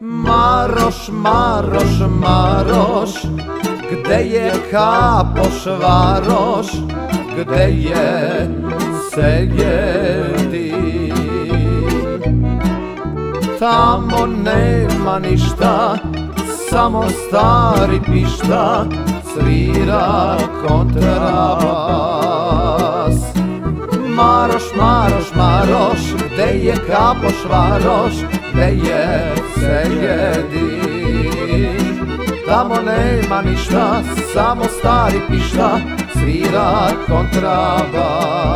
Maroš, Maroš, Maroš, gde je kapoš varoš, gde je sejedi? Tamo nema ništa, samo stari pišta, svira kontrabas. Maroš, Maroš, Maroš, gde je kapoš varoš, gde je sejedi? Tamo nema ništa, samo stari pišta, svira kontrabas.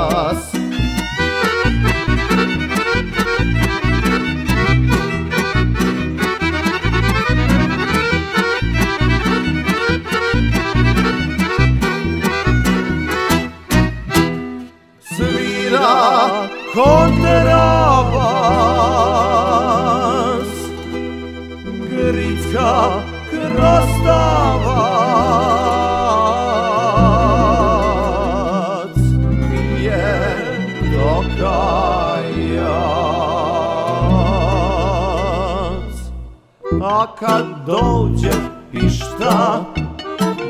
Kontrabas, Gricka krostavac nije dokajac. A kad dođe pišta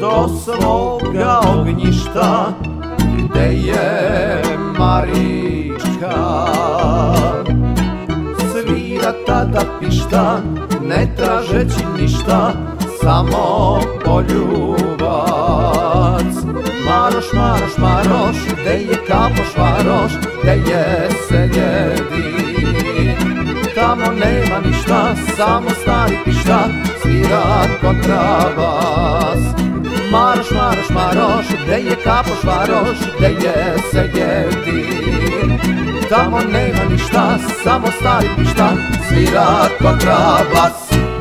do svoga ognjišta, gde je pišta, ne tražeći ništa, samo poljubac. Maroš, Maroš, Maroš, gde je kapoš varoš, gde je seljedi? Tamo nema ništa, samo stari pišta, svira kontrabas. Maroš, Maroš, Maroš, gde je kapoš varoš, gde je seljedi? Tamo nema ništa, samo stari pišta, svira kontrabas.